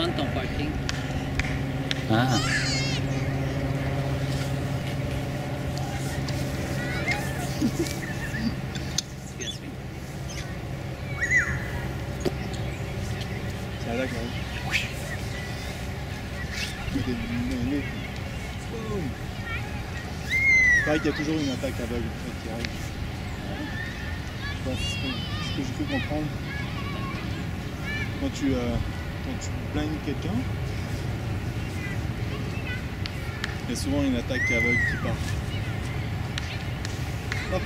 prendre ton parking. Ah. Ça Boum. Pareil qu'il y a toujours une attaque aveugle en fait, qui arrive. Je pense, ce que, ce que je peux comprendre, quand tu, euh, tu blindes quelqu'un, il y a souvent une attaque aveugle qui part. Hop.